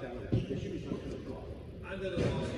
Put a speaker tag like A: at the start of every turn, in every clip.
A: Before I tell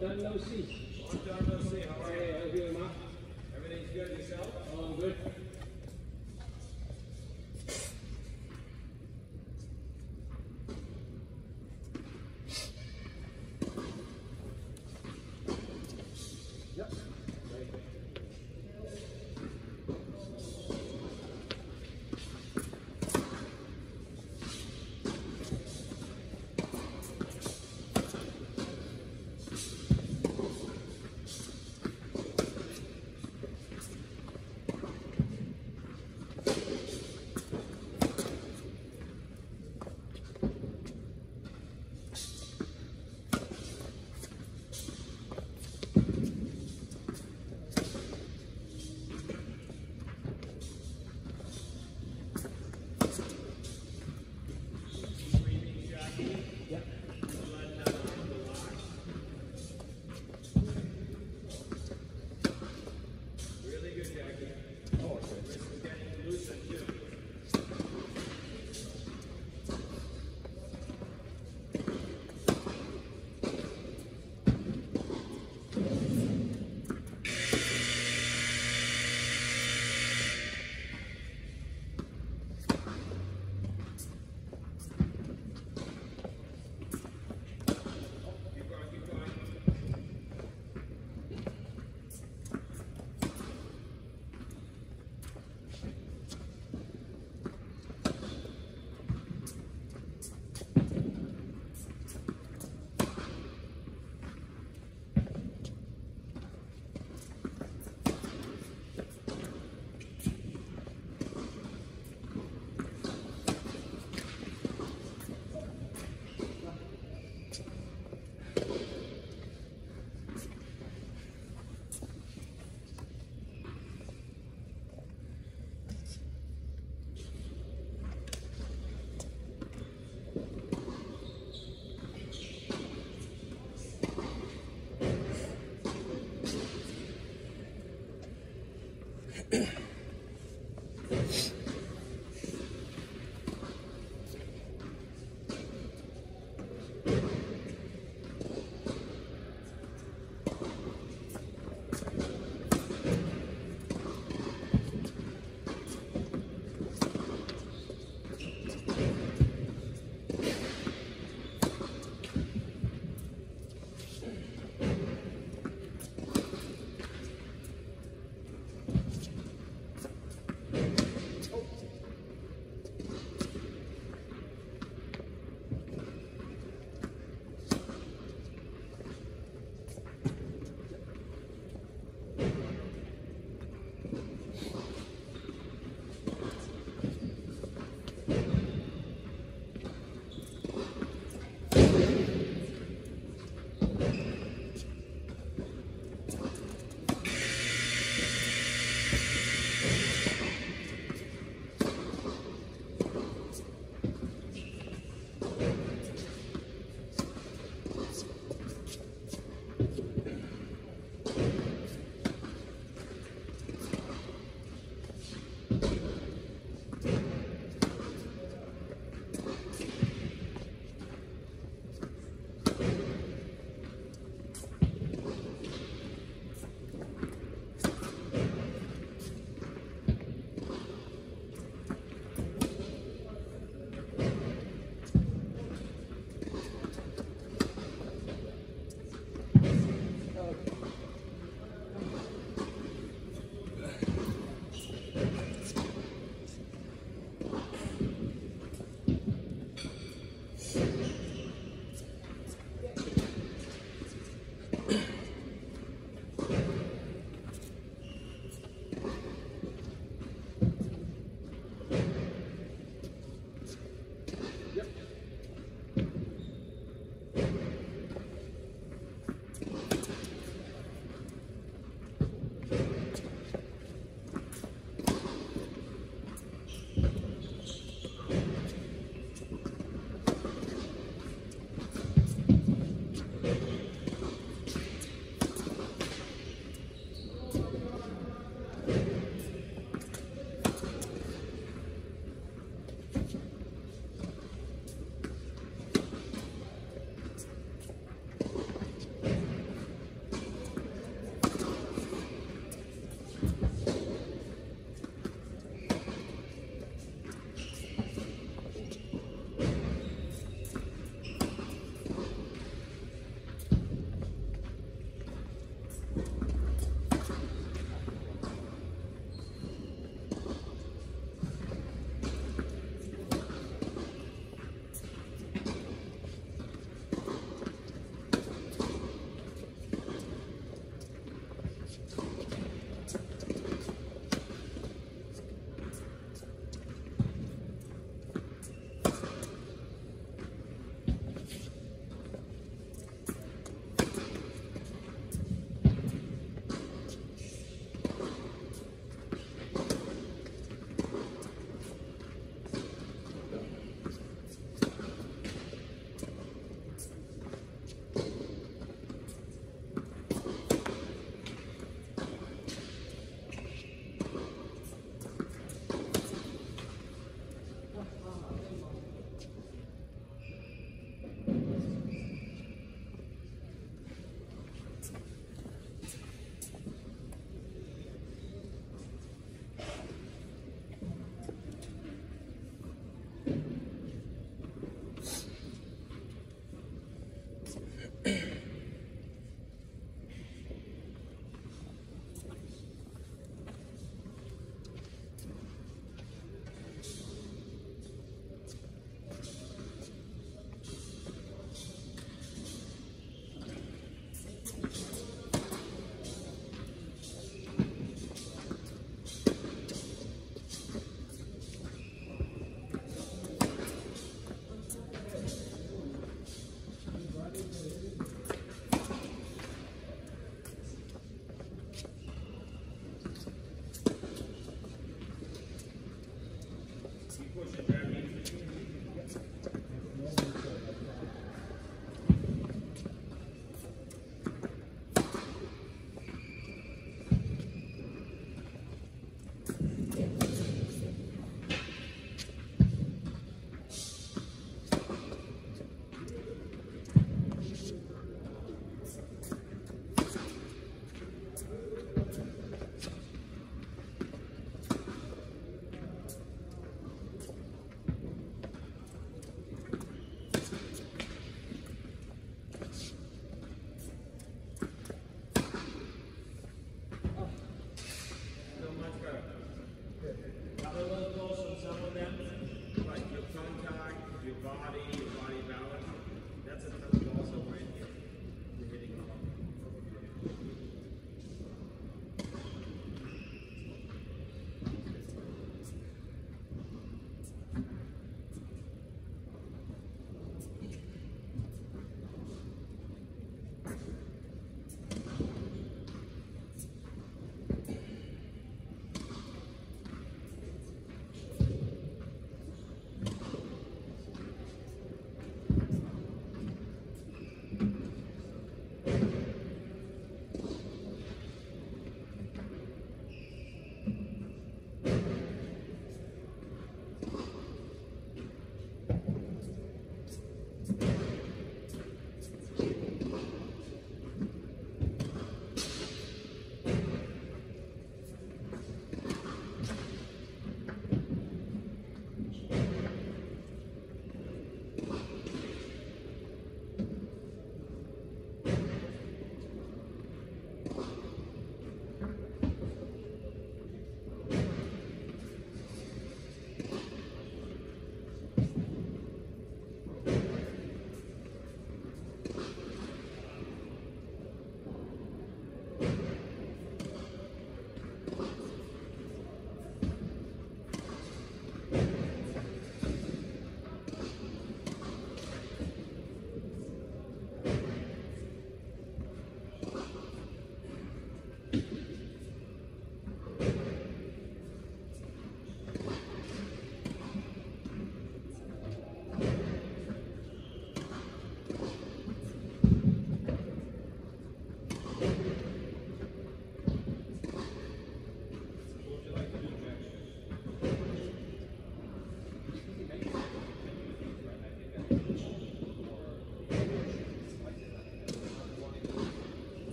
A: Time no see.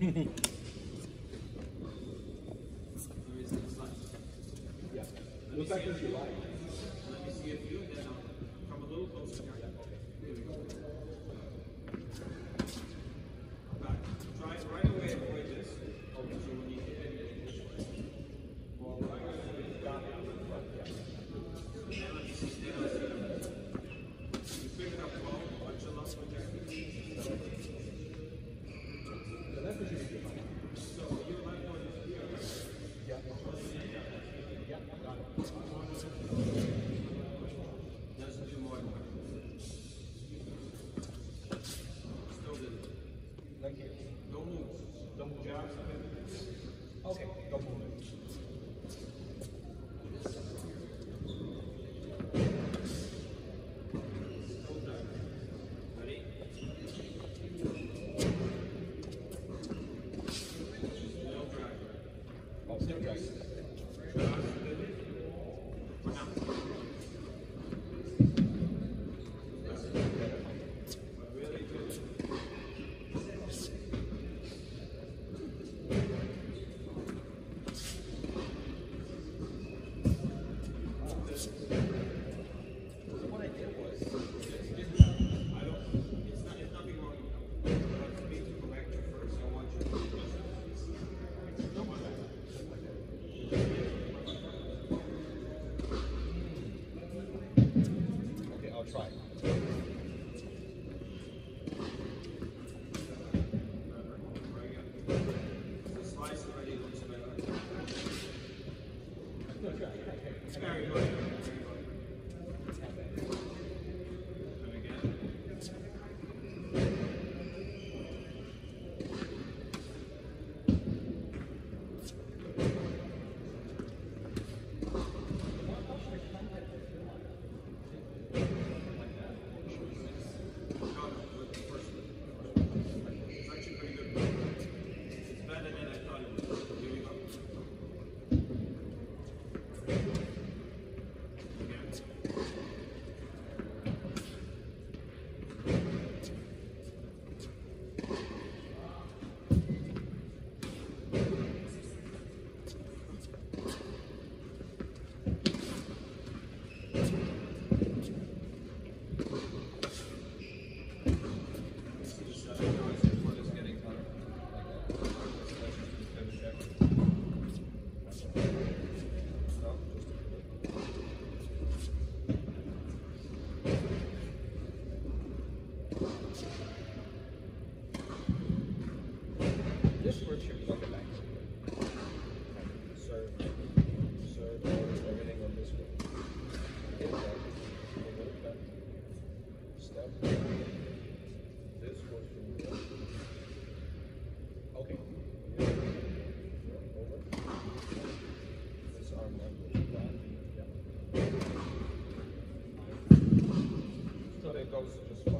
B: Yeah. Looks like it's July.
A: Let
B: goes just fine.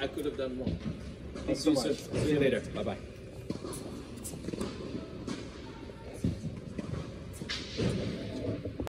B: I
A: could have done one.
B: Thanks so much. See you later. Bye bye.